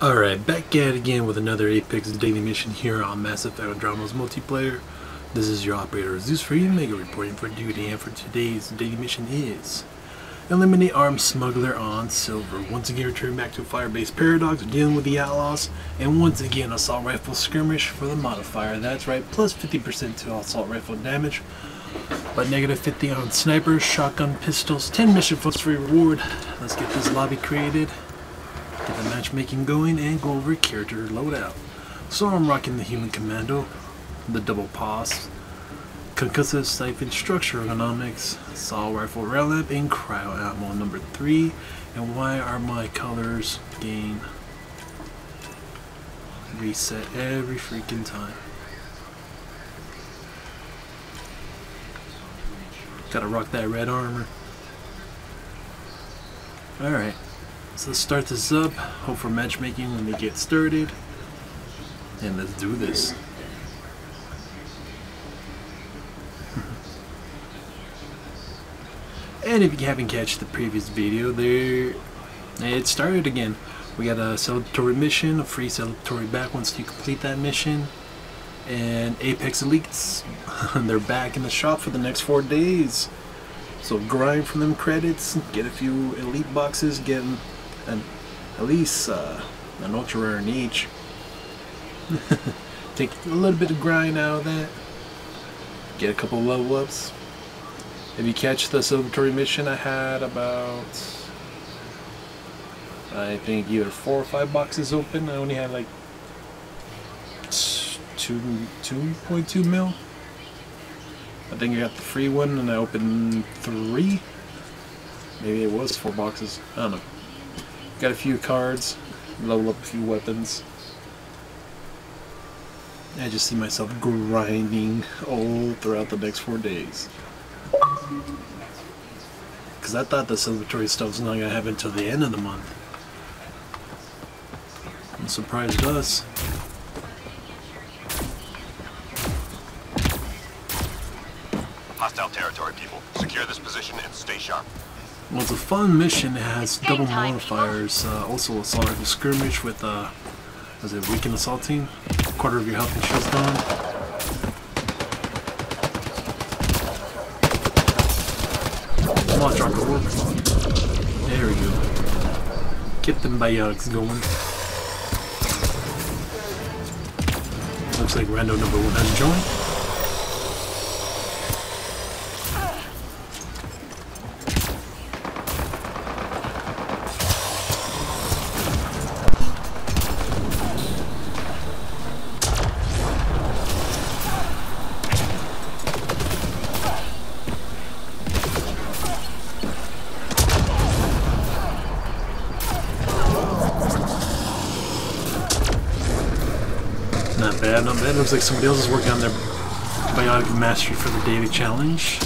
Alright, back at it again with another Apex daily mission here on Mass Effect Andromeda's multiplayer. This is your operator Zeus Fury Omega reporting for duty and for today's daily mission is Eliminate armed smuggler on silver. Once again return back to Firebase Paradox dealing with the outlaws and once again assault rifle skirmish for the modifier. That's right, plus 50% to assault rifle damage but negative 50 on snipers, shotgun pistols, 10 mission for reward. Let's get this lobby created. Get the matchmaking going and go over character loadout. So I'm rocking the Human Commando, the double pause, concussive siphon structure ergonomics, assault rifle rail amp, and cryo ammo number 3. And why are my colors gain reset every freaking time? Gotta rock that red armor. Alright. So let's start this up. Hope for matchmaking when we get started. And let's do this. and if you haven't catched the previous video, there it started again. We got a celebratory mission, a free celebratory back once you complete that mission. And Apex Elites, they're back in the shop for the next four days. So grind for them credits, get a few elite boxes, get and at least uh, an ultra rare in each. Take a little bit of grind out of that. Get a couple level ups. If you catch the celebratory mission, I had about I think either four or five boxes open. I only had like two two point two mil. I think I got the free one and I opened three. Maybe it was four boxes. I don't know. Got a few cards, level up a few weapons. I just see myself grinding all throughout the next four days. Because I thought the celebratory stuff was not going to happen until the end of the month. And surprised us. Well, it's a fun mission. It has double modifiers. Uh, also, assault rifle skirmish with, uh, was it weakened assault team? Quarter of your health and shields gone. Come on, drop orb. There we go. Get them biotics going. Looks like rando number one has joined. Bad, not bad. Looks like somebody else is working on their biotic mastery for the daily challenge.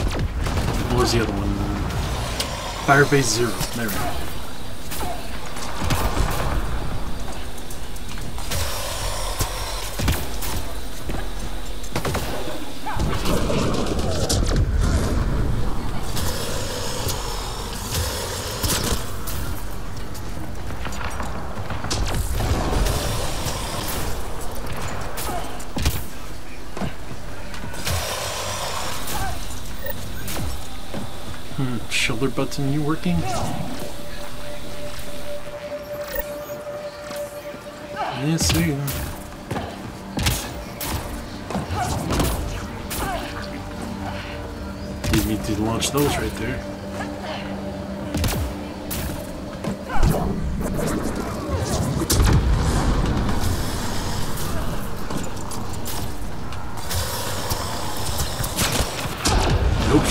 What was the other one? Firebase Zero. There we go. Shoulder button you working? Yes, sir. You need to launch those right there.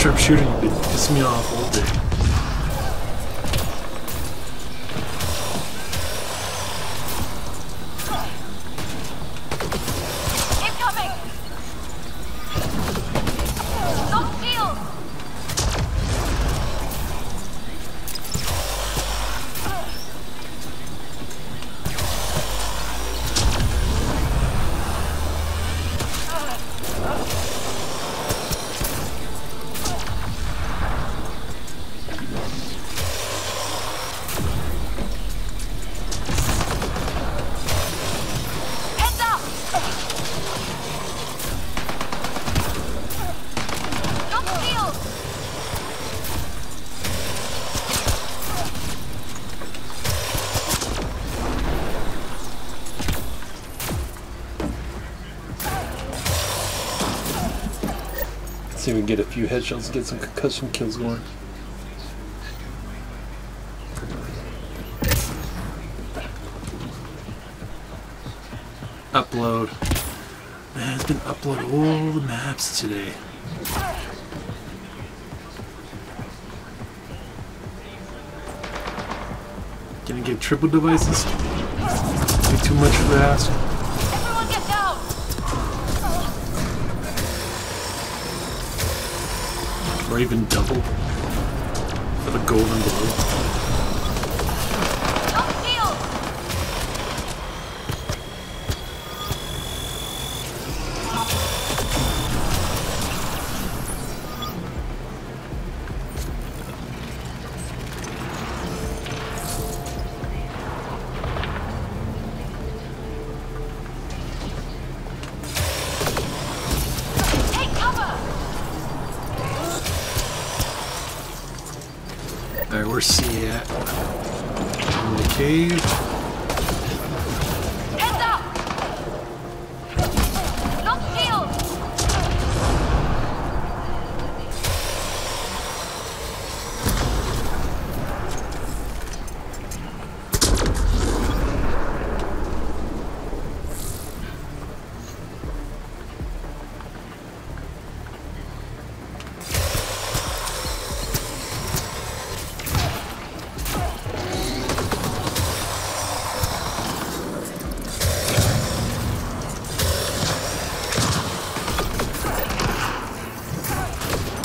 Sharpshooter, you piss me off all day. Get a few headshots, get some concussion kills going. Upload. Man, it's been upload all the maps today. Gonna get triple devices? Too much for ask. Or even double. For the golden blow.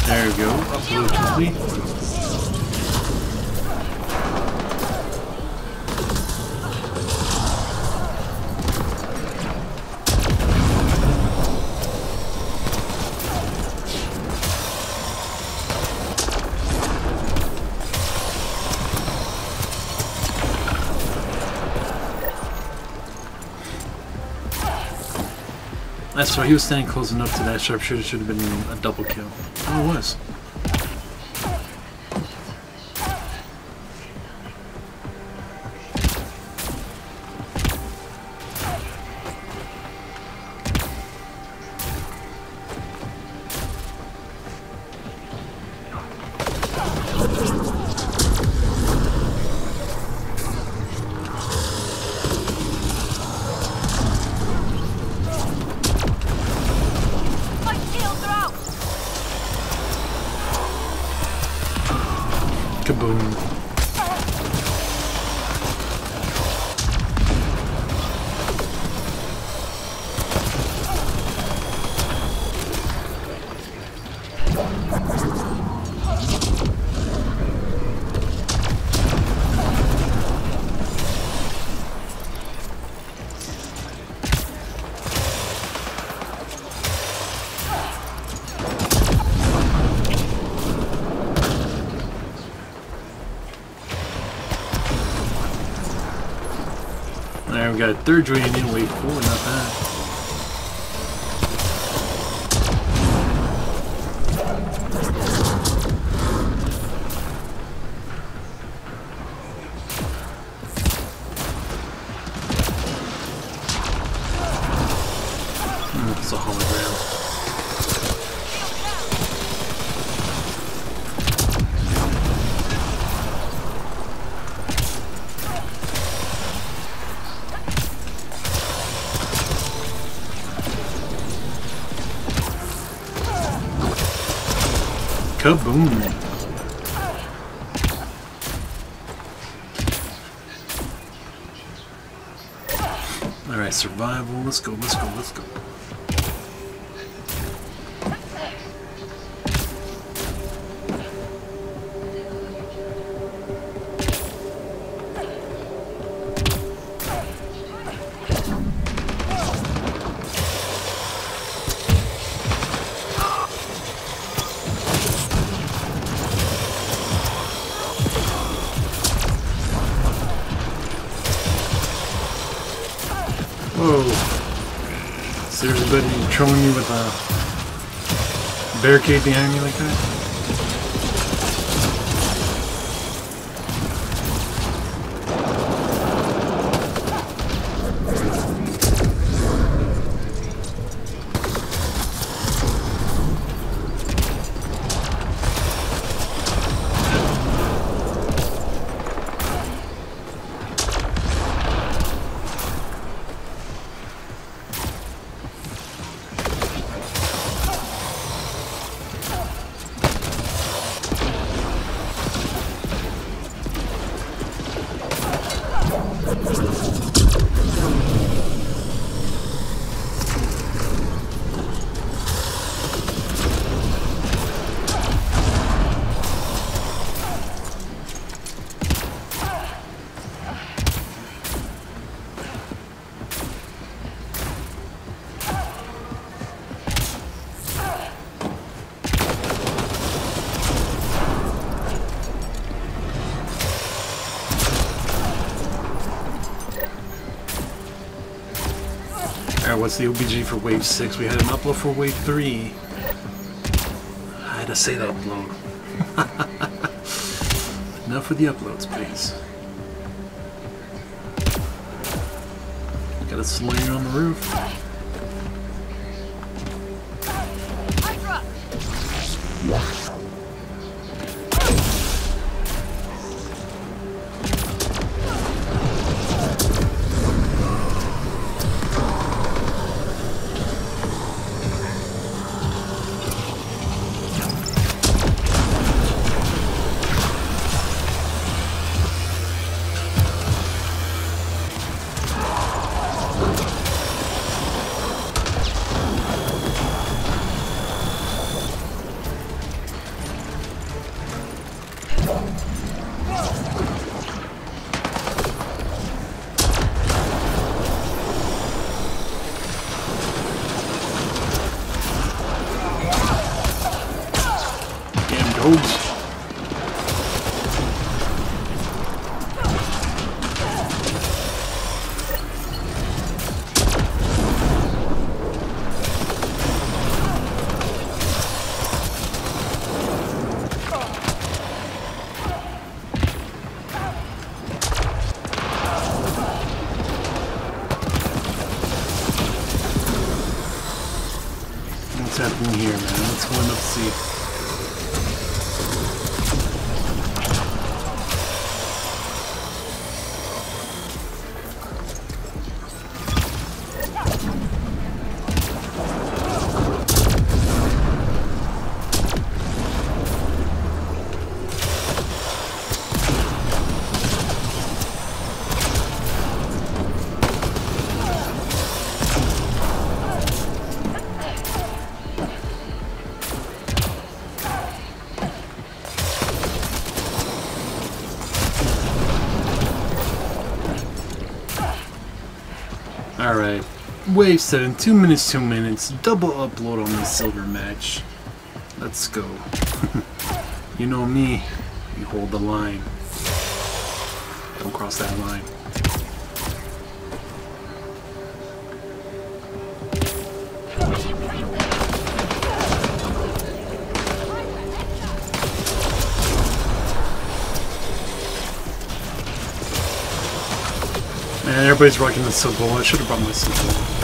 There we go. Right, he was standing close enough to that sharpshooter, should have been a double kill. Oh, it was. Got a third joint in wave not bad. Kaboom. Alright, survival. Let's go, let's go, let's go. Whoa. Is there everybody trolling me with a barricade behind me like that? What's the OBG for Wave 6? We had an upload for Wave 3. I had to say that upload. Enough with the uploads, please. Got a Slayer on the roof. Wave 7, 2 minutes, 2 minutes. Double upload on the silver match. Let's go. you know me. You hold the line. Don't cross that line. Man, everybody's rocking the silver. I should have brought my silver.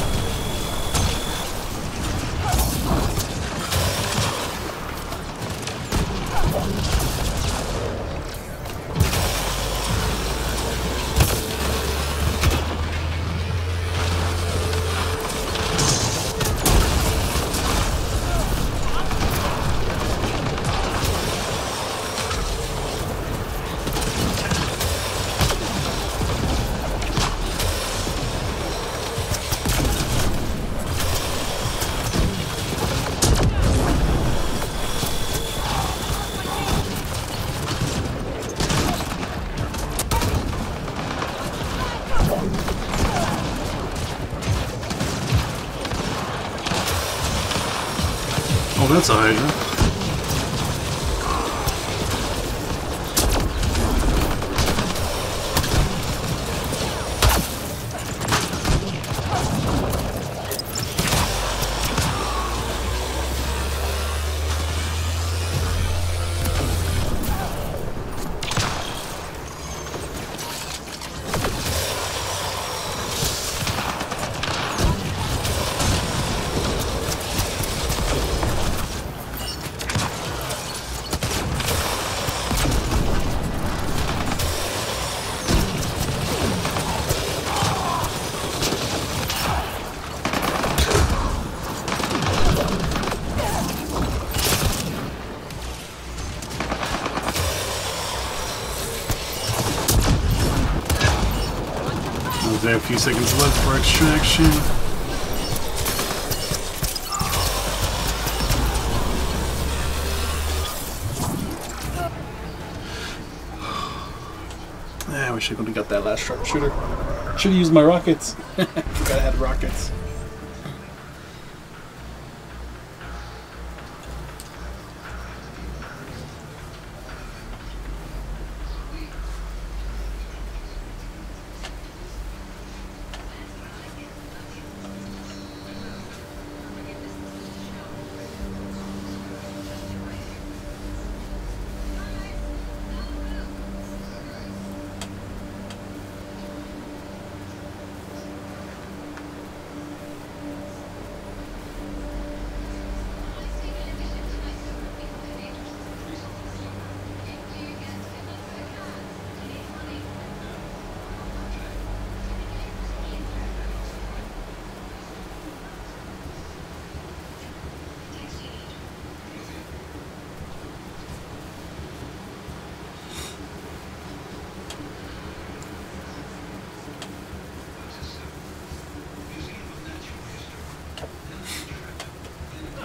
Oh, few seconds left for extraction. I wish I could have got that last sharpshooter. Should have used my rockets. Forgot I had rockets.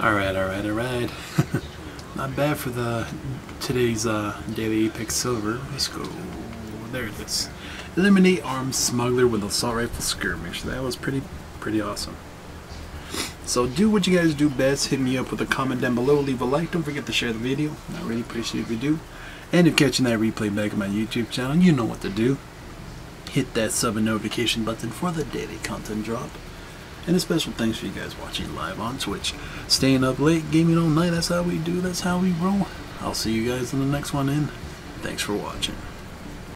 Alright, alright, alright. Not bad for the today's uh, daily Apex Silver. Let's go. There it is. Eliminate armed smuggler with assault rifle skirmish. That was pretty pretty awesome. So do what you guys do best. Hit me up with a comment down below. Leave a like. Don't forget to share the video. I really appreciate if you do. And if catching that replay back on my YouTube channel, you know what to do. Hit that sub and notification button for the daily content drop. And a special thanks for you guys watching live on Twitch. Staying up late, gaming all night, that's how we do, that's how we roll. I'll see you guys in the next one, and thanks for watching.